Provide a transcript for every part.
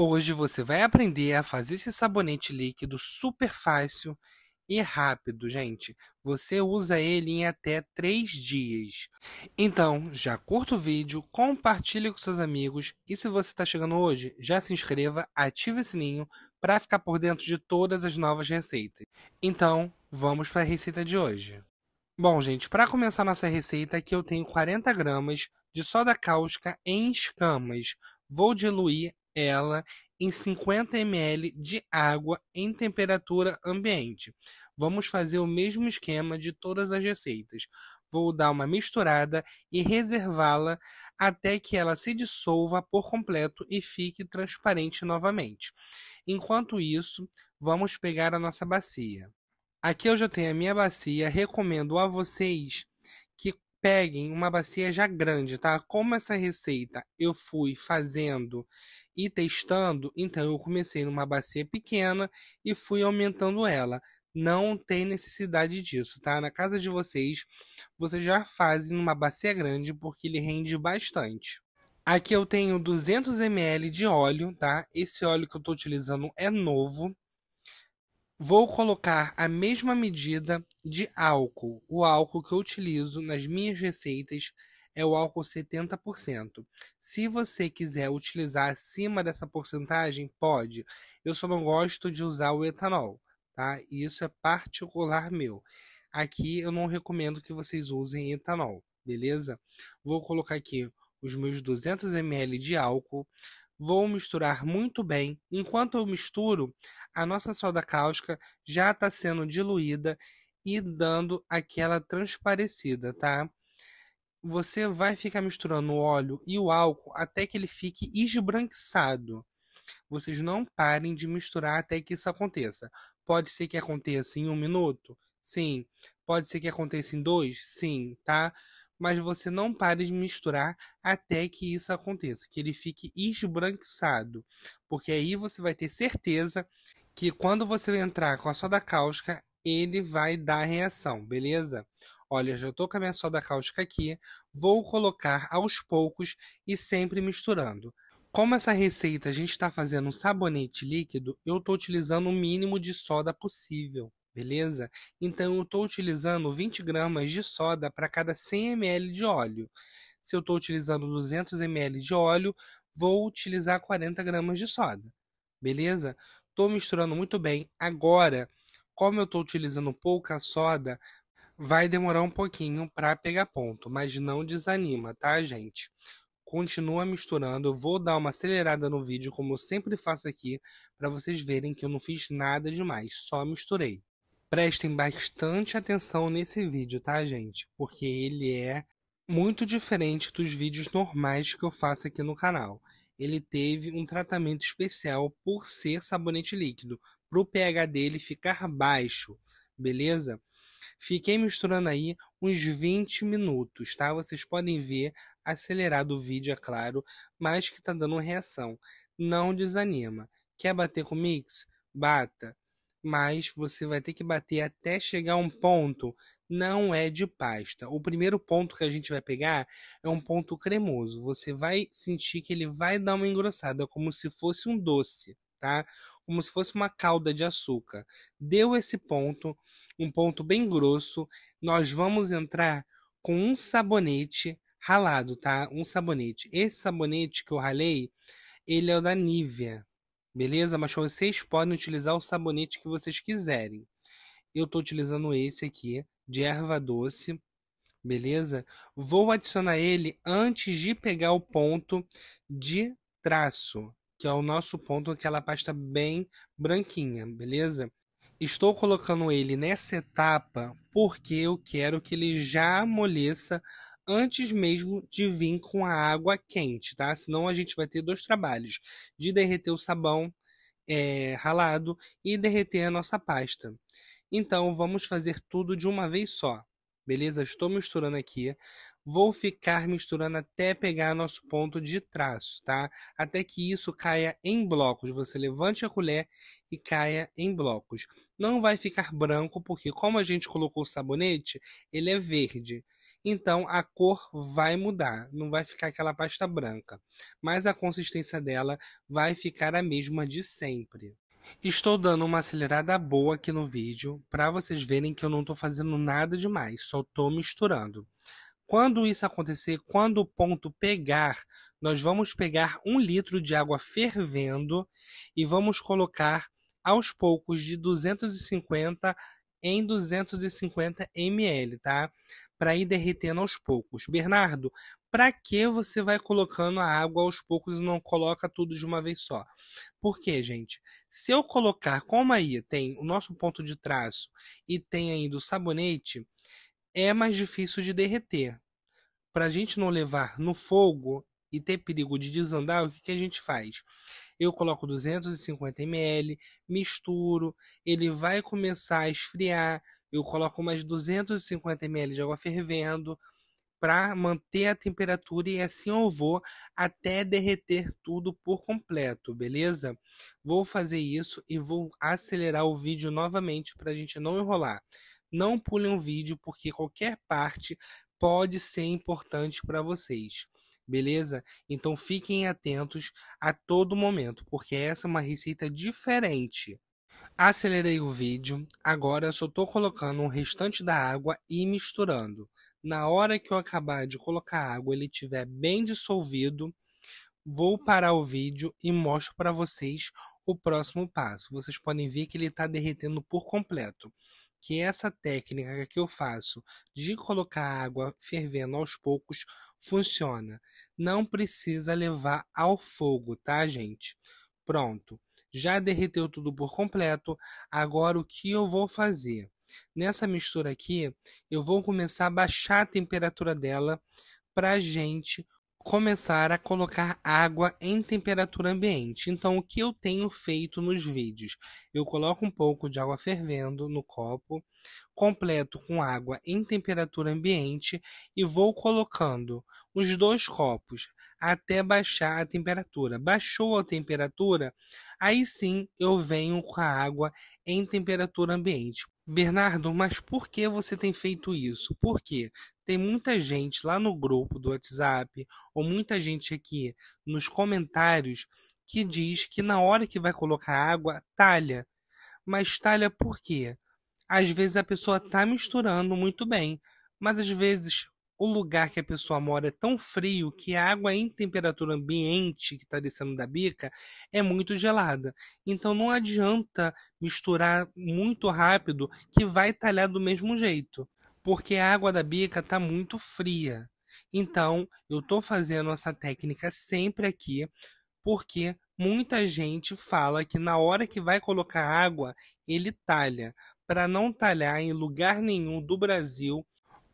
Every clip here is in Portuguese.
Hoje você vai aprender a fazer esse sabonete líquido super fácil e rápido, gente. Você usa ele em até 3 dias. Então, já curta o vídeo, compartilhe com seus amigos e se você está chegando hoje, já se inscreva, ative o sininho para ficar por dentro de todas as novas receitas. Então, vamos para a receita de hoje. Bom, gente, para começar nossa receita, aqui eu tenho 40 gramas de soda cáustica em escamas. Vou diluir ela em 50 ml de água em temperatura ambiente. Vamos fazer o mesmo esquema de todas as receitas. Vou dar uma misturada e reservá-la até que ela se dissolva por completo e fique transparente novamente. Enquanto isso, vamos pegar a nossa bacia. Aqui eu já tenho a minha bacia, recomendo a vocês que peguem uma bacia já grande, tá? Como essa receita eu fui fazendo e testando, então eu comecei numa bacia pequena e fui aumentando ela. Não tem necessidade disso, tá? Na casa de vocês, vocês já fazem numa bacia grande porque ele rende bastante. Aqui eu tenho 200 ml de óleo, tá? Esse óleo que eu estou utilizando é novo. Vou colocar a mesma medida de álcool. O álcool que eu utilizo nas minhas receitas é o álcool 70%. Se você quiser utilizar acima dessa porcentagem, pode. Eu só não gosto de usar o etanol, tá? Isso é particular meu. Aqui eu não recomendo que vocês usem etanol, beleza? Vou colocar aqui os meus 200 ml de álcool. Vou misturar muito bem. Enquanto eu misturo, a nossa soda cáustica já está sendo diluída e dando aquela transparecida, tá? você vai ficar misturando o óleo e o álcool até que ele fique esbranquiçado. Vocês não parem de misturar até que isso aconteça. Pode ser que aconteça em um minuto? Sim. Pode ser que aconteça em dois? Sim, tá? Mas você não pare de misturar até que isso aconteça, que ele fique esbranquiçado. Porque aí você vai ter certeza que quando você entrar com a soda cáustica, ele vai dar reação, beleza? Olha, já estou com a minha soda cáustica aqui, vou colocar aos poucos e sempre misturando. Como essa receita a gente está fazendo um sabonete líquido, eu estou utilizando o mínimo de soda possível, beleza? Então eu estou utilizando 20 gramas de soda para cada 100 ml de óleo. Se eu estou utilizando 200 ml de óleo, vou utilizar 40 gramas de soda, beleza? Estou misturando muito bem. Agora, como eu estou utilizando pouca soda, Vai demorar um pouquinho para pegar ponto, mas não desanima, tá, gente? Continua misturando, eu vou dar uma acelerada no vídeo, como eu sempre faço aqui, para vocês verem que eu não fiz nada demais, só misturei. Prestem bastante atenção nesse vídeo, tá, gente? Porque ele é muito diferente dos vídeos normais que eu faço aqui no canal. Ele teve um tratamento especial por ser sabonete líquido, para o pH dele ficar baixo, beleza? Fiquei misturando aí uns 20 minutos, tá? Vocês podem ver acelerado o vídeo, é claro, mas que tá dando reação. Não desanima. Quer bater com mix? Bata. Mas você vai ter que bater até chegar a um ponto, não é de pasta. O primeiro ponto que a gente vai pegar é um ponto cremoso. Você vai sentir que ele vai dar uma engrossada, como se fosse um doce, tá? Como se fosse uma calda de açúcar. Deu esse ponto, um ponto bem grosso, nós vamos entrar com um sabonete ralado, tá? Um sabonete. Esse sabonete que eu ralei, ele é o da Nivea, beleza? Mas vocês podem utilizar o sabonete que vocês quiserem. Eu estou utilizando esse aqui, de erva doce, beleza? Vou adicionar ele antes de pegar o ponto de traço, que é o nosso ponto, aquela pasta bem branquinha, beleza? Estou colocando ele nessa etapa porque eu quero que ele já amoleça antes mesmo de vir com a água quente, tá? Senão a gente vai ter dois trabalhos, de derreter o sabão é, ralado e derreter a nossa pasta. Então vamos fazer tudo de uma vez só. Beleza? Estou misturando aqui. Vou ficar misturando até pegar nosso ponto de traço, tá? Até que isso caia em blocos. Você levante a colher e caia em blocos. Não vai ficar branco, porque como a gente colocou o sabonete, ele é verde. Então a cor vai mudar, não vai ficar aquela pasta branca, mas a consistência dela vai ficar a mesma de sempre. Estou dando uma acelerada boa aqui no vídeo para vocês verem que eu não estou fazendo nada demais, só estou misturando. Quando isso acontecer, quando o ponto pegar, nós vamos pegar um litro de água fervendo e vamos colocar aos poucos de 250 em 250 ml, tá? Para ir derretendo aos poucos. Bernardo, para que você vai colocando a água aos poucos e não coloca tudo de uma vez só? Porque, gente, se eu colocar, como aí tem o nosso ponto de traço e tem ainda o sabonete, é mais difícil de derreter. Para a gente não levar no fogo e ter perigo de desandar, o que, que a gente faz? Eu coloco 250 ml, misturo, ele vai começar a esfriar, eu coloco mais 250 ml de água fervendo para manter a temperatura e assim eu vou até derreter tudo por completo, beleza? Vou fazer isso e vou acelerar o vídeo novamente para a gente não enrolar. Não pulem o vídeo porque qualquer parte pode ser importante para vocês beleza? Então fiquem atentos a todo momento, porque essa é uma receita diferente. Acelerei o vídeo, agora só estou colocando o restante da água e misturando. Na hora que eu acabar de colocar a água, ele estiver bem dissolvido, vou parar o vídeo e mostro para vocês o próximo passo. Vocês podem ver que ele está derretendo por completo que essa técnica que eu faço de colocar água fervendo aos poucos funciona. Não precisa levar ao fogo, tá, gente? Pronto. Já derreteu tudo por completo. Agora o que eu vou fazer? Nessa mistura aqui, eu vou começar a baixar a temperatura dela para gente começar a colocar água em temperatura ambiente. Então, o que eu tenho feito nos vídeos? Eu coloco um pouco de água fervendo no copo, completo com água em temperatura ambiente e vou colocando os dois copos até baixar a temperatura. Baixou a temperatura, aí sim eu venho com a água em temperatura ambiente. Bernardo, mas por que você tem feito isso? Porque tem muita gente lá no grupo do WhatsApp, ou muita gente aqui nos comentários, que diz que na hora que vai colocar água, talha. Mas talha por quê? Às vezes a pessoa está misturando muito bem, mas às vezes o lugar que a pessoa mora é tão frio que a água em temperatura ambiente que está descendo da bica é muito gelada. Então não adianta misturar muito rápido que vai talhar do mesmo jeito, porque a água da bica está muito fria. Então eu estou fazendo essa técnica sempre aqui, porque muita gente fala que na hora que vai colocar água ele talha. Para não talhar em lugar nenhum do Brasil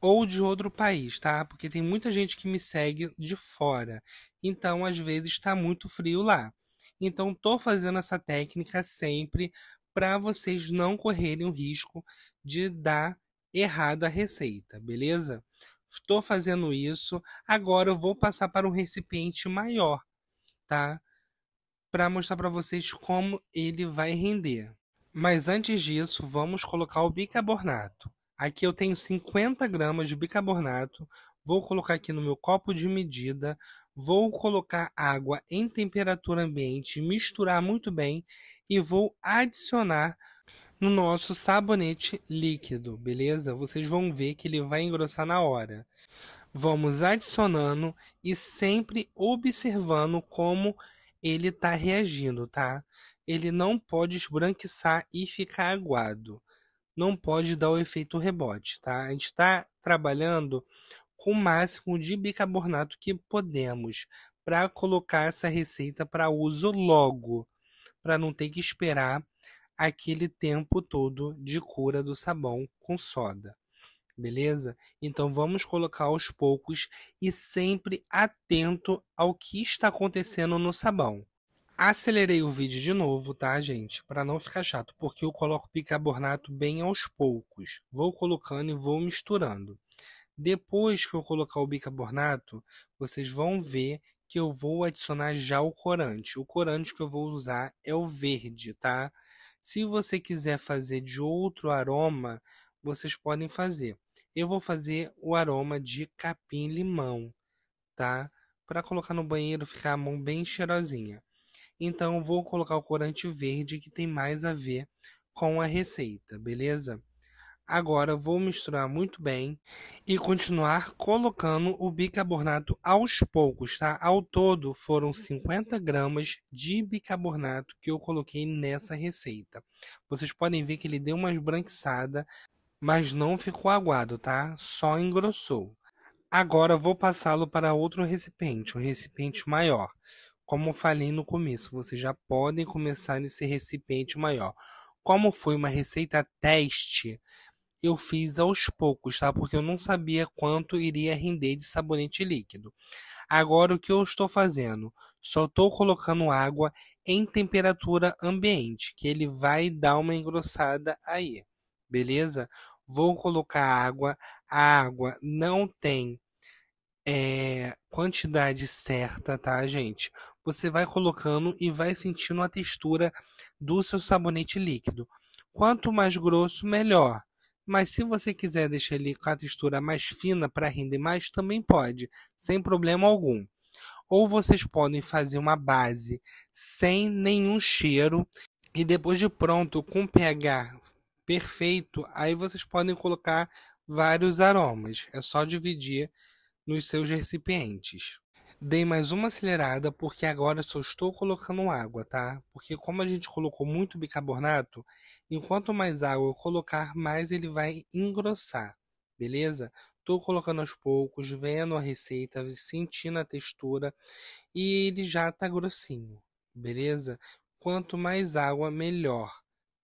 ou de outro país, tá? Porque tem muita gente que me segue de fora. Então, às vezes está muito frio lá. Então, tô fazendo essa técnica sempre para vocês não correrem o risco de dar errado a receita, beleza? Estou fazendo isso. Agora eu vou passar para um recipiente maior, tá? Para mostrar para vocês como ele vai render. Mas antes disso, vamos colocar o bicarbonato. Aqui eu tenho 50 gramas de bicarbonato. Vou colocar aqui no meu copo de medida. Vou colocar água em temperatura ambiente, misturar muito bem e vou adicionar no nosso sabonete líquido, beleza? Vocês vão ver que ele vai engrossar na hora. Vamos adicionando e sempre observando como ele está reagindo, tá? Ele não pode esbranquiçar e ficar aguado não pode dar o efeito rebote, tá? A gente está trabalhando com o máximo de bicarbonato que podemos para colocar essa receita para uso logo, para não ter que esperar aquele tempo todo de cura do sabão com soda. Beleza? Então vamos colocar aos poucos e sempre atento ao que está acontecendo no sabão. Acelerei o vídeo de novo, tá, gente? Para não ficar chato, porque eu coloco bicarbonato bem aos poucos. Vou colocando e vou misturando. Depois que eu colocar o bicarbonato, vocês vão ver que eu vou adicionar já o corante. O corante que eu vou usar é o verde, tá? Se você quiser fazer de outro aroma, vocês podem fazer. eu vou fazer o aroma de capim-limão, tá? Para colocar no banheiro ficar a mão bem cheirosinha. Então, vou colocar o corante verde que tem mais a ver com a receita, beleza? Agora vou misturar muito bem e continuar colocando o bicarbonato aos poucos, tá? Ao todo foram 50 gramas de bicarbonato que eu coloquei nessa receita. Vocês podem ver que ele deu uma esbranquiçada, mas não ficou aguado, tá? Só engrossou. Agora vou passá-lo para outro recipiente, um recipiente maior. Como falei no começo, vocês já podem começar nesse recipiente maior. Como foi uma receita teste, eu fiz aos poucos, tá? Porque eu não sabia quanto iria render de sabonete líquido. Agora o que eu estou fazendo? Só estou colocando água em temperatura ambiente, que ele vai dar uma engrossada aí, beleza? Vou colocar água. A água não tem é, quantidade certa, tá, gente? Você vai colocando e vai sentindo a textura do seu sabonete líquido. Quanto mais grosso, melhor. Mas se você quiser deixar ele com a textura mais fina para render mais, também pode, sem problema algum. Ou vocês podem fazer uma base sem nenhum cheiro e depois de pronto, com pH perfeito, aí vocês podem colocar vários aromas. É só dividir nos seus recipientes. Dei mais uma acelerada porque agora só estou colocando água, tá? Porque como a gente colocou muito bicarbonato, enquanto mais água eu colocar, mais ele vai engrossar, beleza? Estou colocando aos poucos, vendo a receita, sentindo a textura e ele já tá grossinho, beleza? Quanto mais água, melhor,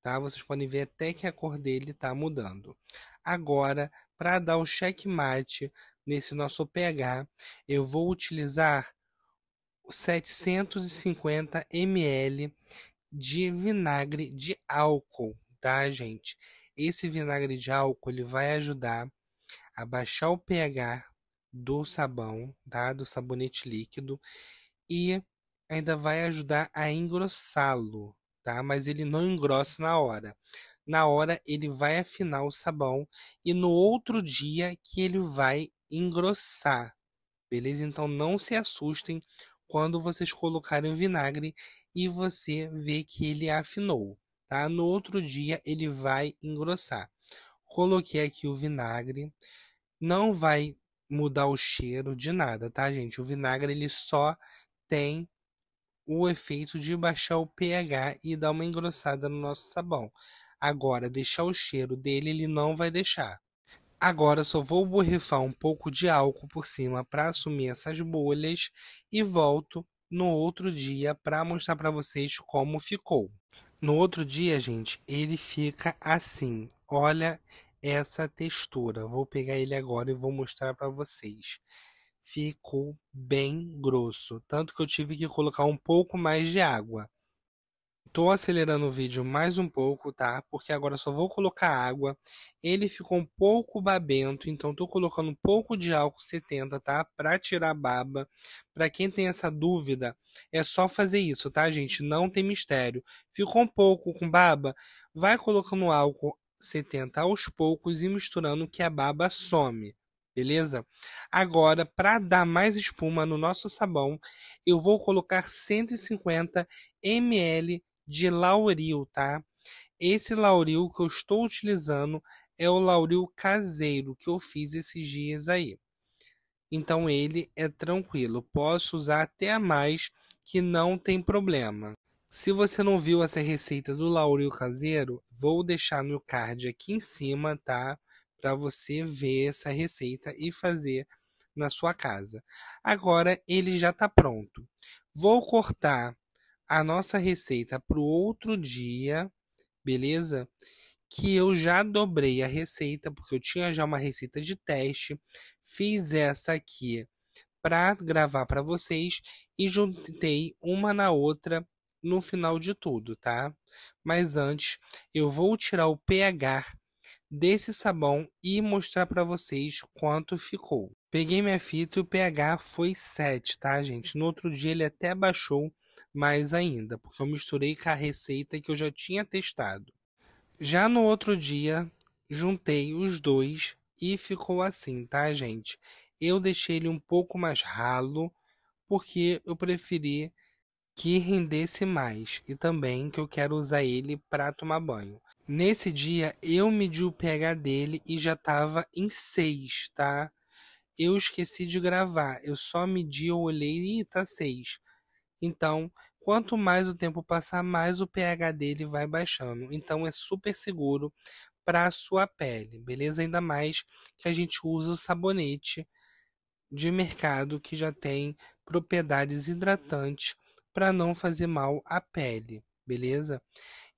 tá? Vocês podem ver até que a cor dele tá mudando. Agora, para dar o checkmate nesse nosso pH, eu vou utilizar 750 ml de vinagre de álcool, tá, gente? Esse vinagre de álcool ele vai ajudar a baixar o pH do sabão, tá? Do sabonete líquido e ainda vai ajudar a engrossá-lo, tá? Mas ele não engrossa na hora na hora ele vai afinar o sabão e no outro dia que ele vai engrossar. Beleza? Então não se assustem quando vocês colocarem o vinagre e você vê que ele afinou, tá? No outro dia ele vai engrossar. Coloquei aqui o vinagre, não vai mudar o cheiro de nada, tá, gente? O vinagre ele só tem o efeito de baixar o pH e dar uma engrossada no nosso sabão. Agora, deixar o cheiro dele, ele não vai deixar. Agora só vou borrifar um pouco de álcool por cima para assumir essas bolhas e volto no outro dia para mostrar para vocês como ficou. No outro dia, gente, ele fica assim. Olha essa textura. Vou pegar ele agora e vou mostrar para vocês. Ficou bem grosso, tanto que eu tive que colocar um pouco mais de água. Tô acelerando o vídeo mais um pouco, tá? Porque agora só vou colocar água. Ele ficou um pouco babento, então tô colocando um pouco de álcool 70, tá? Pra tirar a baba. Pra quem tem essa dúvida, é só fazer isso, tá, gente? Não tem mistério. Ficou um pouco com baba, vai colocando álcool 70 aos poucos e misturando que a baba some. Beleza? Agora, para dar mais espuma no nosso sabão, eu vou colocar 150 ml de lauril, tá? Esse lauril que eu estou utilizando é o lauril caseiro que eu fiz esses dias aí. Então ele é tranquilo, posso usar até a mais que não tem problema. Se você não viu essa receita do lauril caseiro, vou deixar no card aqui em cima, tá? Para você ver essa receita e fazer na sua casa. Agora ele já está pronto. Vou cortar a nossa receita para o outro dia, beleza? Que eu já dobrei a receita, porque eu tinha já uma receita de teste, fiz essa aqui para gravar para vocês e juntei uma na outra no final de tudo, tá? Mas antes, eu vou tirar o pH desse sabão e mostrar para vocês quanto ficou. Peguei minha fita e o pH foi 7, tá, gente? No outro dia ele até baixou mais ainda, porque eu misturei com a receita que eu já tinha testado. Já no outro dia, juntei os dois e ficou assim, tá, gente? Eu deixei ele um pouco mais ralo porque eu preferi que rendesse mais e também que eu quero usar ele para tomar banho. Nesse dia eu medi o pH dele e já estava em 6, tá? Eu esqueci de gravar, eu só medi, eu olhei e tá 6. Então, quanto mais o tempo passar, mais o pH dele vai baixando. Então é super seguro para a sua pele, beleza? Ainda mais que a gente usa o sabonete de mercado que já tem propriedades hidratantes para não fazer mal à pele, beleza?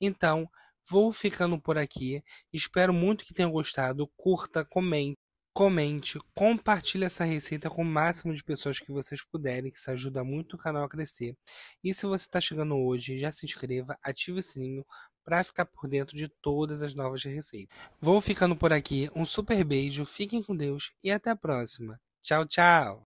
Então, vou ficando por aqui. Espero muito que tenham gostado. Curta, comente, comente, compartilhe essa receita com o máximo de pessoas que vocês puderem, que isso ajuda muito o canal a crescer. E se você está chegando hoje, já se inscreva, ative o sininho para ficar por dentro de todas as novas receitas. Vou ficando por aqui. Um super beijo, fiquem com Deus e até a próxima. Tchau, tchau!